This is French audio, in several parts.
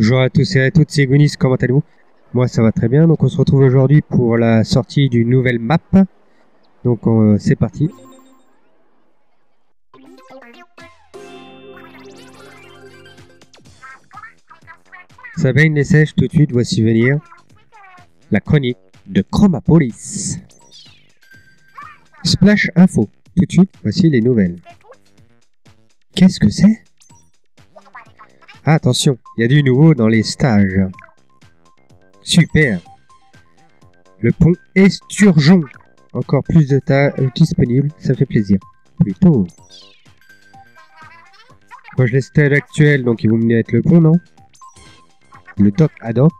Bonjour à tous et à toutes, c'est Gounis, comment allez-vous? Moi ça va très bien, donc on se retrouve aujourd'hui pour la sortie d'une nouvelle map. Donc euh, c'est parti. Ça baigne les sèches tout de suite, voici venir la chronique de Chromapolis. Splash Info, tout de suite, voici les nouvelles. Qu'est-ce que c'est? Attention, il y a du nouveau dans les stages. Super Le pont Esturgeon. Encore plus de tas disponibles, ça fait plaisir. Plutôt. Moi je laisse stade actuel, donc ils vont me mettre le pont, non? Le doc ad hoc.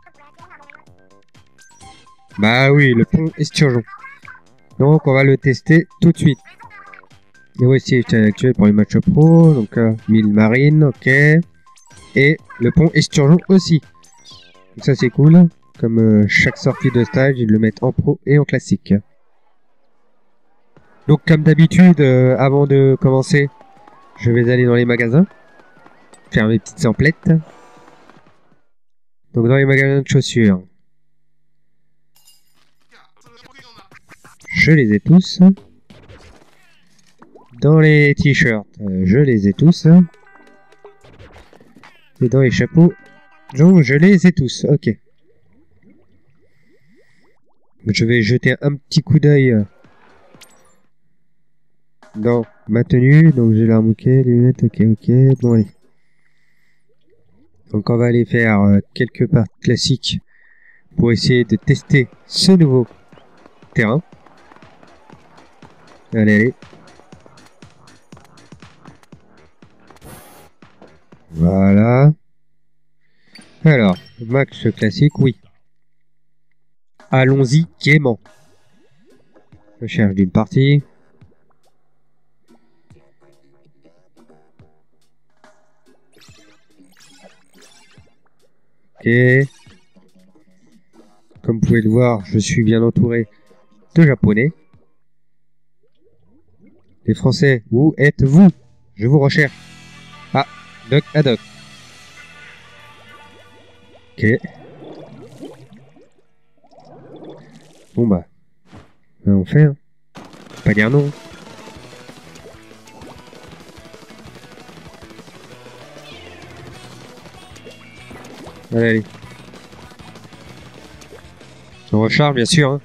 Bah oui, le pont Esturgeon. Donc on va le tester tout de suite. Et voici stade actuel pour les matchs pro, donc euh, 1000 marines, ok. Et le pont Esturgeon aussi. Donc ça c'est cool. Comme euh, chaque sortie de stage, ils le mettent en pro et en classique. Donc comme d'habitude, euh, avant de commencer, je vais aller dans les magasins. Faire mes petites emplettes. Donc dans les magasins de chaussures. Je les ai tous. Dans les t-shirts, euh, je les ai tous. Les chapeaux, donc je les ai tous. Ok. Je vais jeter un petit coup d'œil euh, dans ma tenue. Donc j'ai l'arme ok, lunettes ok, ok. Bon allez. Donc on va aller faire euh, quelques parts classiques pour essayer de tester ce nouveau terrain. Allez, allez. Voilà. Alors, max classique, oui. Allons-y gaiement. Recherche d'une partie. Ok. Comme vous pouvez le voir, je suis bien entouré de japonais. Les français, où êtes-vous? Je vous recherche. Doc ad hoc. Ok. Bon bah. on fait. Hein. Pas dire non. Allez, allez. On recharge bien sûr. Hein.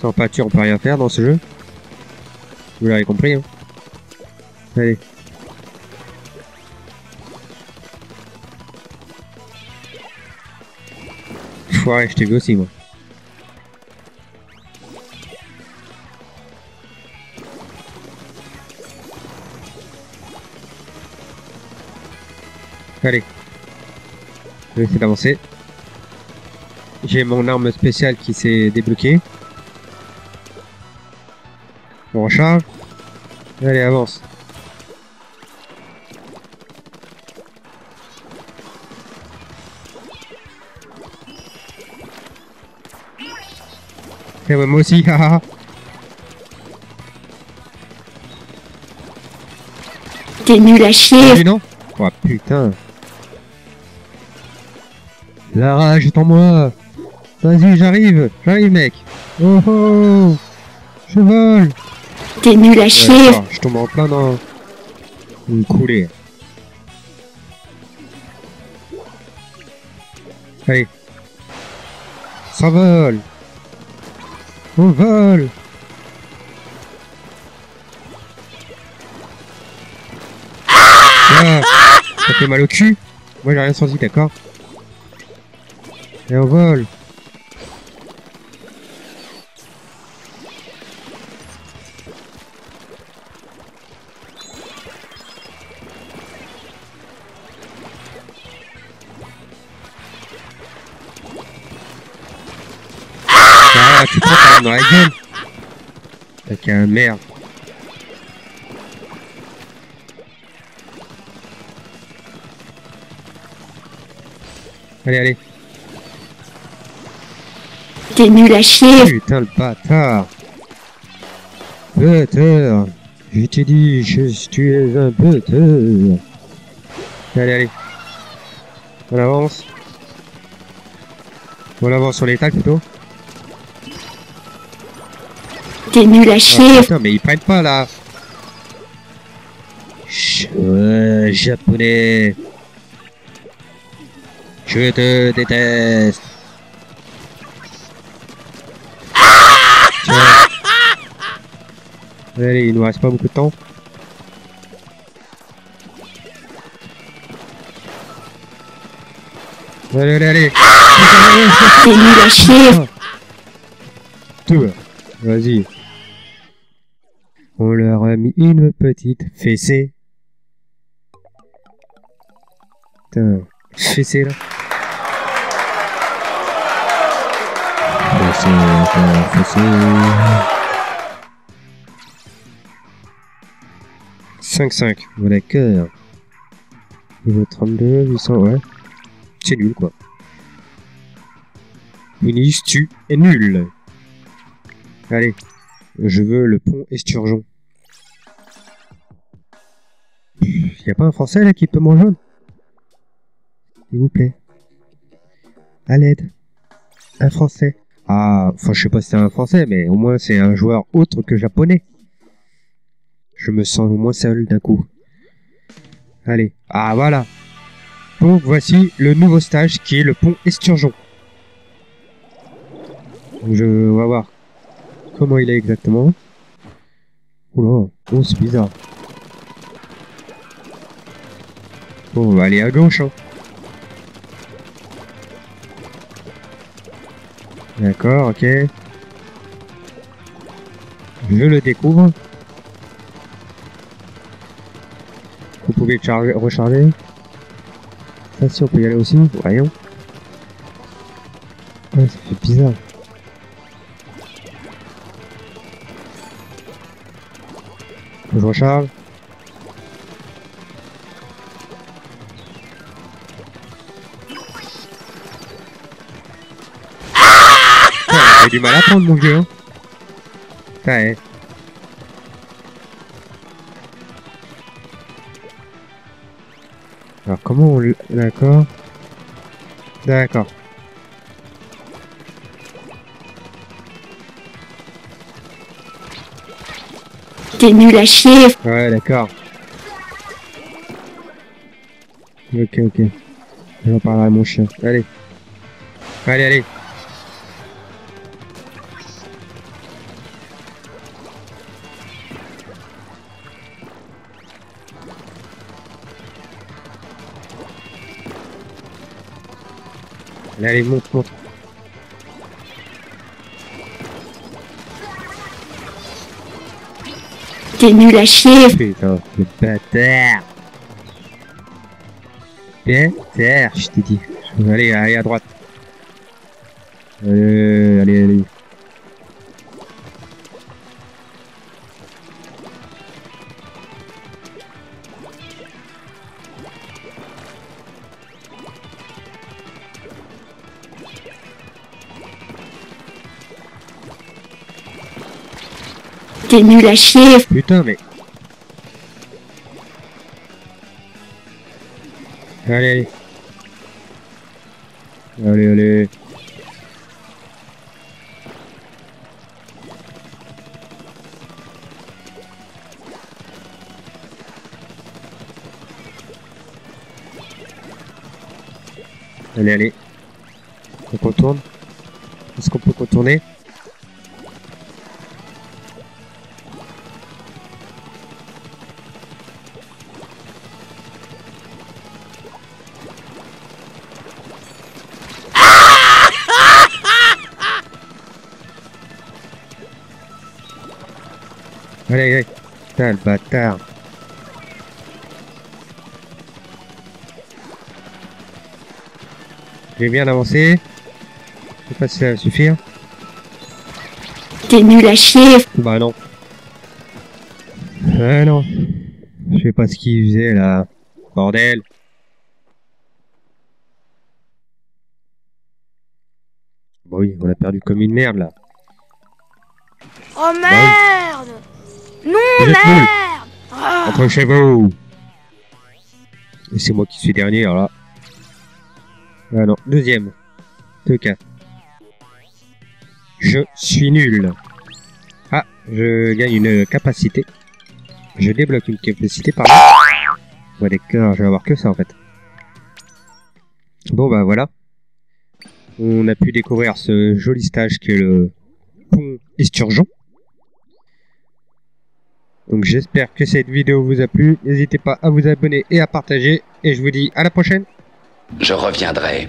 Sans pâture on peut rien faire dans ce jeu. Vous l'avez compris. Hein. Allez. Je t'ai vu aussi moi. Allez. Je vais essayer d'avancer. J'ai mon arme spéciale qui s'est débloquée. On recharge. Allez, avance. Eh ouais, moi aussi, haha. T'es nul à chier. non Oh putain. La rage est en moi. Vas-y, j'arrive. J'arrive, mec. Oh oh. Je vole. T'es nul à chier. je tombe en plein dans une coulée. Allez. Ça vole. On vole. Ah, ça fait mal au cul. Moi j'ai rien senti, d'accord Et on vole. Tu prends ta main dans la gueule. T'as qu'un merde. Allez, allez. T'es nul à chier. Putain, le bâtard. Bâtard. Je t'ai dit, je, tu es un bâtard. Allez, allez. On avance. On avance sur l'étal plutôt. T'es nul à Ah, chier. putain, mais ils prennent pas là. Ch- ouais, japonais. Je te déteste. Tiens. Allez, il nous reste pas beaucoup de temps. Allez, allez, allez. T'es nul à chier. Tout. Vas-y. On leur a mis une petite fessée. Putain, fessée là. Fessée, encore fessée. 5-5, voilà cœur. Niveau 32, 800, ouais. C'est nul quoi. Finish, tu es nul. Allez, je veux le pont Esturgeon. Y a pas un français là qui peut m'en jaune S'il vous plaît. À l'aide. Un français. Ah, enfin je sais pas si c'est un français, mais au moins c'est un joueur autre que japonais. Je me sens moins seul d'un coup. Allez. Ah voilà. Donc voici le nouveau stage qui est le pont Esturgeon. Je on va voir comment il est exactement. Oula, oh c'est bizarre. Bon, on va aller à gauche. Hein. D'accord, ok. Je le découvre. Vous pouvez charger, recharger. Ça si on peut y aller aussi, voyons. Ouais, ça fait bizarre. Je recharge. J'ai du mal à prendre mon jeu. Hein. Eh. Alors comment on... D'accord. D'accord. T'es nul à chier. Ouais, d'accord. Ok, ok. J'en parlerai à mon chien. Allez. Allez, allez. Allez, allez, monte, monte. T'es nul à chier. Putain, le bâtard. Bâtard, je t'ai dit. Allez, allez à droite. Allez, allez, allez. T'es nul à chier. Putain, mais. Allez, allez. Allez, allez. Allez, allez. On contourne. Est-ce qu'on peut contourner Allez, allez. Putain, le bâtard. J'ai bien avancé. Je sais pas si ça va suffire. T'es nul à chier. Bah non. Ah non. Je sais pas ce qu'il faisait là. Bordel. Bon oui, on a perdu comme une merde là. Oh merde Non, merde Ah, Entre chez vous. Et c'est moi qui suis dernier alors là. Ah non, deuxième. Deux cas. Je suis nul. Ah, je gagne une capacité. Je débloque une capacité, pardon. Ouais, d'accord, je vais avoir que ça en fait. Bon bah voilà. On a pu découvrir ce joli stage que le pont Esturgeon. Donc j'espère que cette vidéo vous a plu. N'hésitez pas à vous abonner et à partager. Et je vous dis à la prochaine. Je reviendrai.